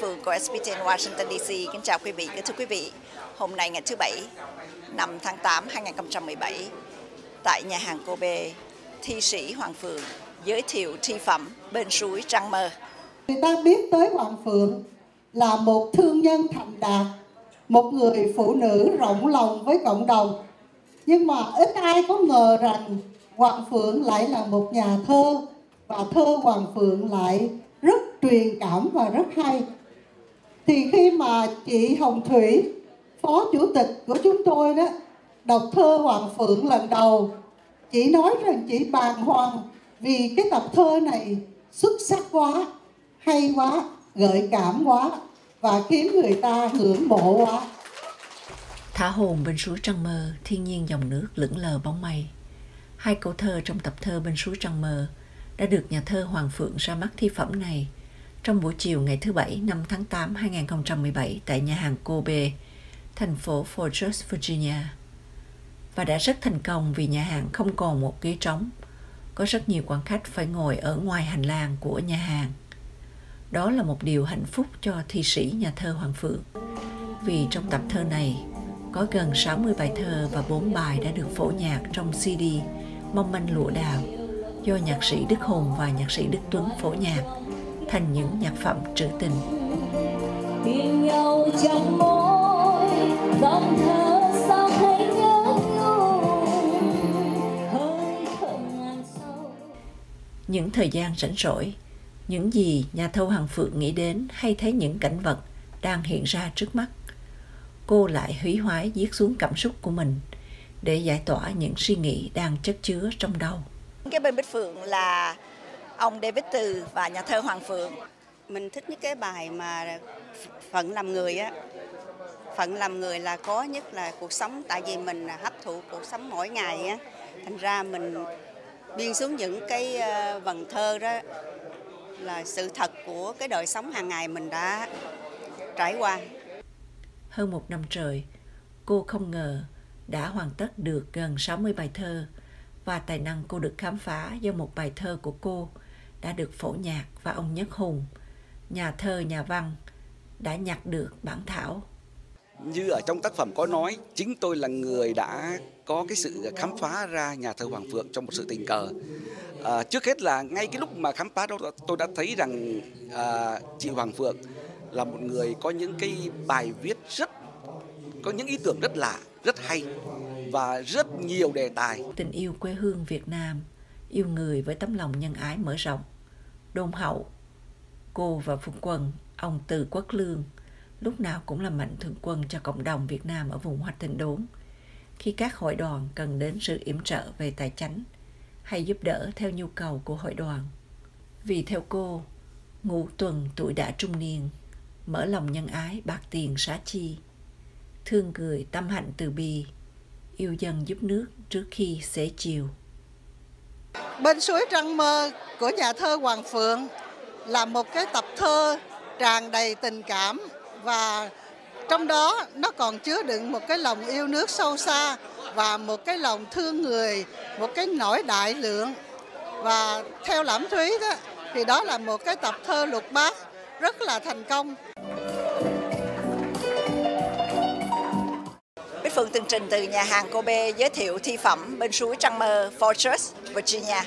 Phường của SBTN Washington DC kính chào quý vị. Kính thưa quý vị, hôm nay ngày thứ Bảy, năm tháng 8 2017, tại nhà hàng Kobe, thi sĩ Hoàng Phượng giới thiệu thi phẩm Bên suối trăng mơ. Người ta biết tới Hoàng Phượng là một thương nhân thành đạt, một người phụ nữ rộng lòng với cộng đồng. Nhưng mà ít ai có ngờ rằng Hoàng Phượng lại là một nhà thơ và thơ Hoàng Phượng lại rất truyền cảm và rất hay. Thì khi mà chị Hồng Thủy, phó chủ tịch của chúng tôi đó, đọc thơ Hoàng Phượng lần đầu, chị nói rằng chị bàng hoàng vì cái tập thơ này xuất sắc quá, hay quá, gợi cảm quá và khiến người ta ngưỡng mộ quá. Thả hồn bên suối trăng mơ, thiên nhiên dòng nước lững lờ bóng mây. Hai câu thơ trong tập thơ bên suối trăng mơ đã được nhà thơ Hoàng Phượng ra mắt thi phẩm này trong buổi chiều ngày thứ Bảy năm tháng 8 2017 tại nhà hàng Kobe, thành phố Fortress, Virginia. Và đã rất thành công vì nhà hàng không còn một ghế trống. Có rất nhiều quan khách phải ngồi ở ngoài hành lang của nhà hàng. Đó là một điều hạnh phúc cho thi sĩ nhà thơ Hoàng Phượng. Vì trong tập thơ này có gần 60 bài thơ và 4 bài đã được phổ nhạc trong CD Mong manh lụa đào do nhạc sĩ Đức Hùng và nhạc sĩ Đức Tuấn phổ nhạc thành những nhạc phẩm trữ tình. Bên nhau trong môi, dòng thơ sao thấy nhớ. Những thời gian rảnh rỗi, những gì nhà thơ Hoàng Phượng nghĩ đến hay thấy những cảnh vật đang hiện ra trước mắt. Cô lại hủy hoái viết xuống cảm xúc của mình để giải tỏa những suy nghĩ đang chất chứa trong đầu. Cái bên Bích Phượng là ông David Từ và nhà thơ Hoàng Phượng. mình thích những cái bài mà phận làm người á. Phận làm người là có nhất là cuộc sống tại vì mình hấp thụ cuộc sống mỗi ngày á. Thành ra mình biên xuống những cái ờ, vần thơ đó là sự thật của cái đời sống hàng ngày mình đã trải qua. Hơn một năm trời, cô không ngờ đã hoàn tất được gần 60 bài thơ và tài năng cô được khám phá do một bài thơ của cô đã được phổ nhạc và ông Nhất Hùng, nhà thơ nhà văn, đã nhặt được bản thảo. như ở trong tác phẩm có nói chính tôi là người đã có cái sự khám phá ra nhà thơ Hoàng Phượng trong một sự tình cờ à, trước hết là ngay cái lúc mà khám phá đó tôi đã thấy rằng à, chị Hoàng Phượng là một người có những cái bài viết rất có những ý tưởng rất lạ rất hay và rất nhiều đề tài Tình yêu quê hương Việt Nam, yêu người với tấm lòng nhân ái mở rộng. Đôn hậu, cô và phu quân, ông Từ Quốc Lương, lúc nào cũng là mạnh thường quân cho cộng đồng Việt Nam ở vùng Hoạch Thịnh Đốn. Khi các hội đoàn cần đến sự yểm trợ về tài chánh hay giúp đỡ theo nhu cầu của hội đoàn. Vì theo cô, ngũ tuần tuổi đã trung niên, mở lòng nhân ái bạc tiền xá chi, thương người tâm hạnh từ bi, yêu dân giúp nước trước khi xế chiều. Bên suối trăng mơ của nhà thơ Hoàng Phượng là một cái tập thơ tràn đầy tình cảm và trong đó nó còn chứa đựng một cái lòng yêu nước sâu xa và một cái lòng thương người, một cái nỗi đại lượng. Và theo Lãm Thúy đó thì đó là một cái tập thơ lục bát rất là thành công. Phương tường trình từ nhà hàng Kobe giới thiệu thi phẩm Bên suối trăng mơ Fortress, Virginia.